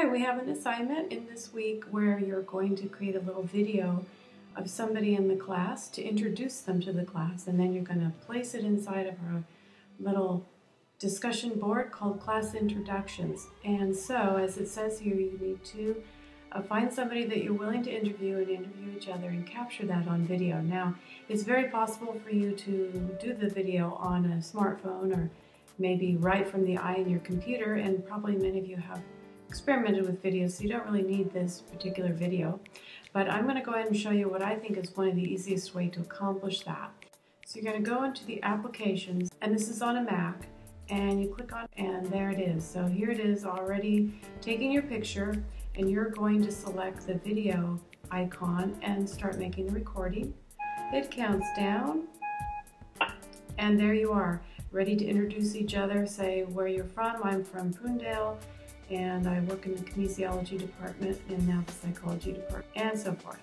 Hi, we have an assignment in this week where you're going to create a little video of somebody in the class to introduce them to the class and then you're going to place it inside of our little discussion board called class introductions. And so as it says here you need to uh, find somebody that you're willing to interview and interview each other and capture that on video. Now it's very possible for you to do the video on a smartphone or maybe right from the eye in your computer and probably many of you have experimented with videos, so you don't really need this particular video. But I'm going to go ahead and show you what I think is one of the easiest way to accomplish that. So you're going to go into the applications, and this is on a Mac, and you click on, and there it is. So here it is already taking your picture, and you're going to select the video icon and start making the recording. It counts down, and there you are, ready to introduce each other, say where you're from. I'm from Poondale, and I work in the kinesiology department and now the psychology department and so forth.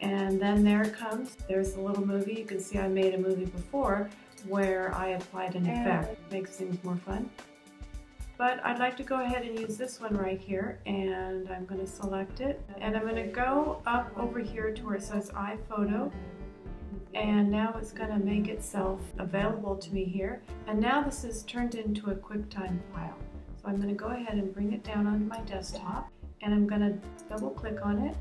And then there it comes. There's a little movie. You can see I made a movie before where I applied an effect. It Makes things more fun. But I'd like to go ahead and use this one right here and I'm going to select it and I'm going to go up over here to where it says iPhoto and now it's going to make itself available to me here and now this is turned into a QuickTime file. So I'm going to go ahead and bring it down onto my desktop and I'm going to double click on it.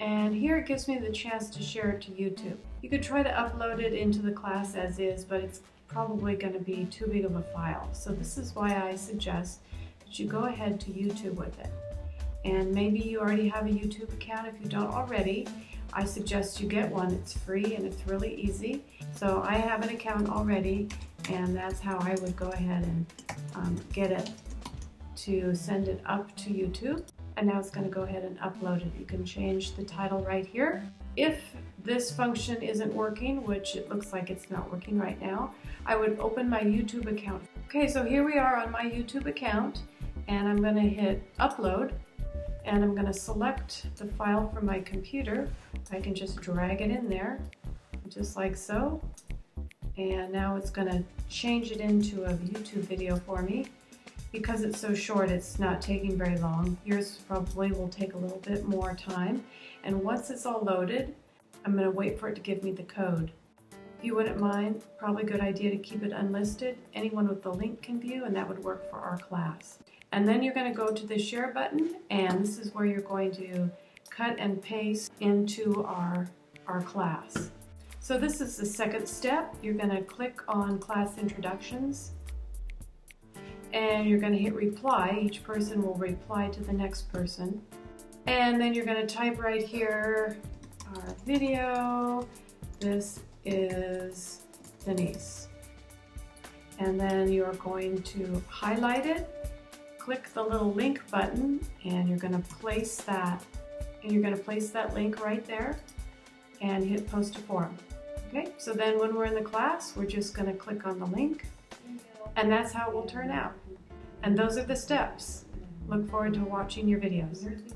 And here it gives me the chance to share it to YouTube. You could try to upload it into the class as is, but it's probably going to be too big of a file. So this is why I suggest that you go ahead to YouTube with it. And maybe you already have a YouTube account. If you don't already, I suggest you get one. It's free and it's really easy. So I have an account already and that's how I would go ahead and um, get it to send it up to YouTube. And now it's going to go ahead and upload it. You can change the title right here. If this function isn't working, which it looks like it's not working right now, I would open my YouTube account. Okay, so here we are on my YouTube account, and I'm going to hit upload, and I'm going to select the file from my computer. I can just drag it in there, just like so. And now it's going to change it into a YouTube video for me because it's so short, it's not taking very long. Yours probably will take a little bit more time. And once it's all loaded, I'm going to wait for it to give me the code. If you wouldn't mind, probably a good idea to keep it unlisted. Anyone with the link can view, and that would work for our class. And then you're going to go to the share button, and this is where you're going to cut and paste into our, our class. So this is the second step. You're going to click on class introductions and you're going to hit reply. Each person will reply to the next person. And then you're going to type right here our video. This is Denise. And then you're going to highlight it, click the little link button, and you're going to place that and you're going to place that link right there and hit post to forum. Okay, so then when we're in the class, we're just going to click on the link and that's how it will turn out. And those are the steps. Look forward to watching your videos.